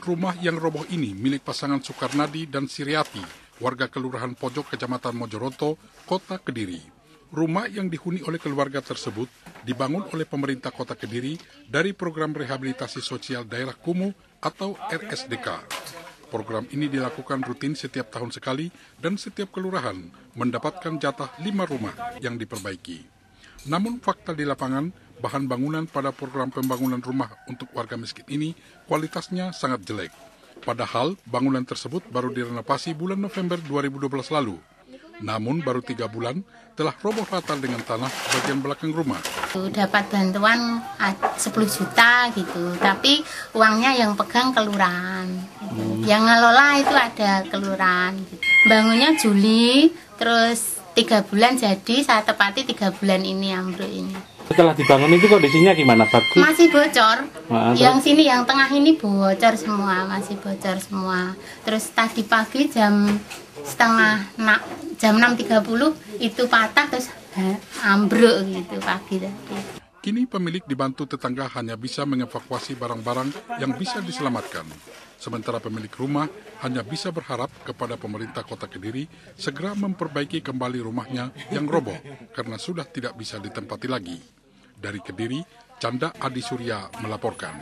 Rumah yang roboh ini milik pasangan Soekarnadi dan Siriati, warga Kelurahan Pojok, Kecamatan Mojoroto, Kota Kediri. Rumah yang dihuni oleh keluarga tersebut dibangun oleh pemerintah Kota Kediri dari program rehabilitasi sosial daerah kumuh atau RSDK. Program ini dilakukan rutin setiap tahun sekali dan setiap kelurahan mendapatkan jatah lima rumah yang diperbaiki. Namun fakta di lapangan, bahan bangunan pada program pembangunan rumah untuk warga miskin ini kualitasnya sangat jelek. Padahal bangunan tersebut baru direnovasi bulan November 2012 lalu. Namun baru tiga bulan telah roboh rata dengan tanah bagian belakang rumah. Dapat bantuan 10 juta gitu, tapi uangnya yang pegang kelurahan. Gitu. Yang ngelola itu ada kelurahan. Gitu. Bangunnya Juli, terus tiga bulan jadi, saya tepati tiga bulan ini ambruk ini. Setelah dibangun itu kondisinya gimana? Bagus? Masih bocor. Nah, yang sini yang tengah ini bocor semua, masih bocor semua. Terus tadi pagi jam setengah nak jam 6.30 itu patah terus ambruk gitu pagi tadi. Kini pemilik dibantu tetangga hanya bisa mengevakuasi barang-barang yang bisa diselamatkan. Sementara pemilik rumah hanya bisa berharap kepada pemerintah kota Kediri segera memperbaiki kembali rumahnya yang roboh karena sudah tidak bisa ditempati lagi. Dari Kediri, Canda Adi Surya melaporkan.